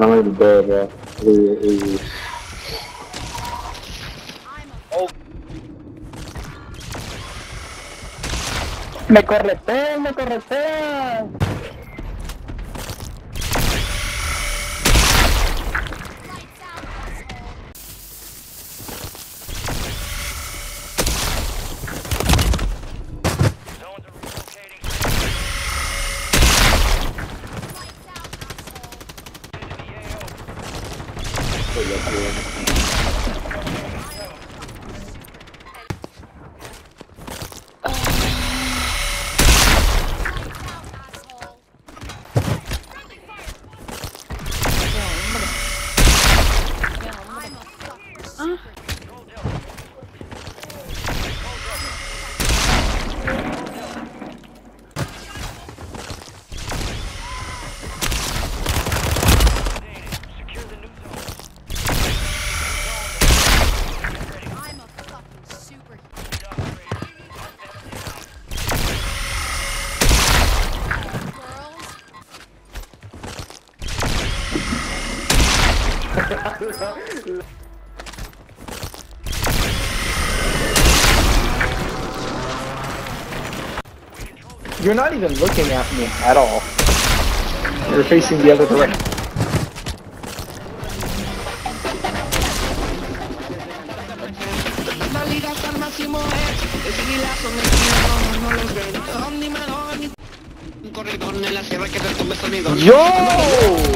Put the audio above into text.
I'm in bed, bro. Oh. Me corretean, me corretean. Pegar You're not even looking at me at all. You're facing the other direction. Yo!